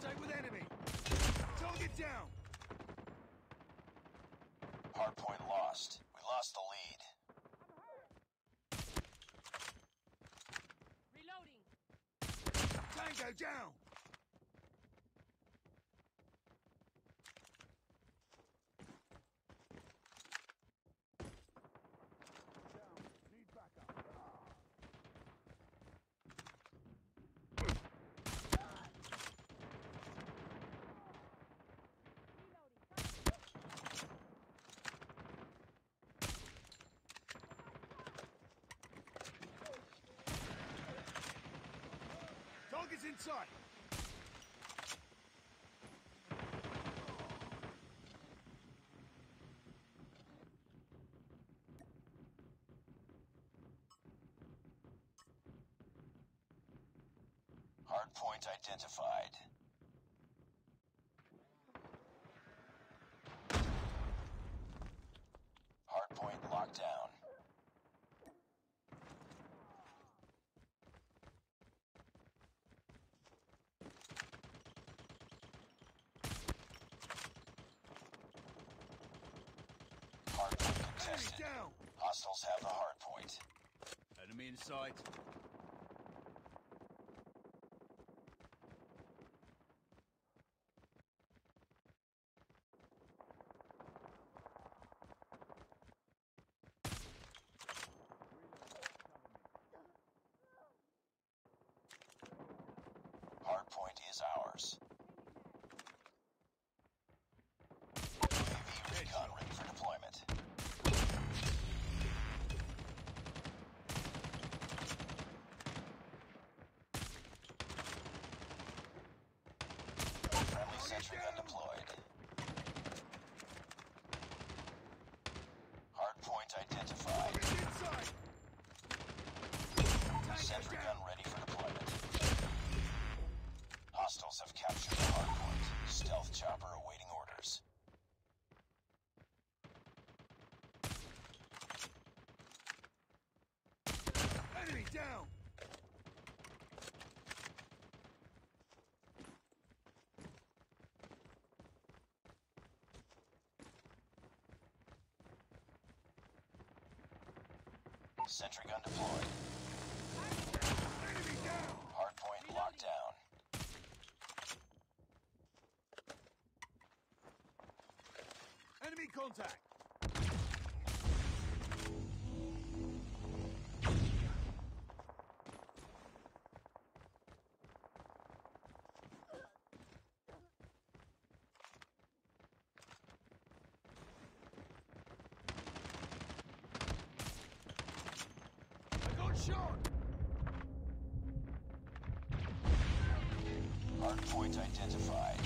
Contact with enemy. Target down. Hardpoint lost. We lost the lead. Reloading. Tango down. Target's in sight. Hardpoint identified. Hardpoint locked down. Hardpoint Enemy contested. down. Hostiles have the hardpoint. Enemy in sight. Hardpoint is ours. UAV recon ready for deployment. Friendly sentry gun deployed. Hardpoint identified. Target's in sight. Tango Sentry gun down. ready for deployment. Hostiles have captured the hardpoint. Stealth chopper awaiting orders. Enemy down. Sentry gun deployed. Hardpoint locked down. Enemy contact. Hardpoint identified.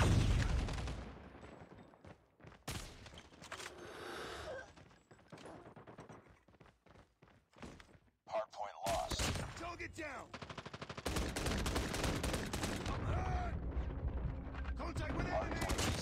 Hardpoint lost. Target down. I'm hurt. Contact with enemy.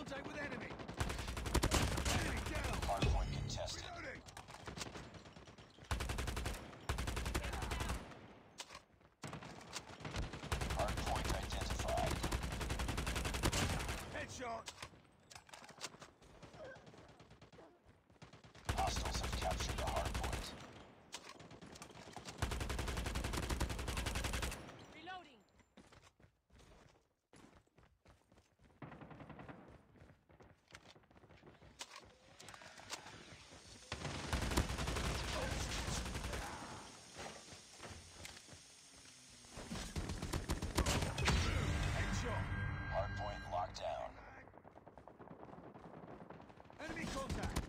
Contact with enemy. Enemy down. Hardpoint contested. Reloading. Contact.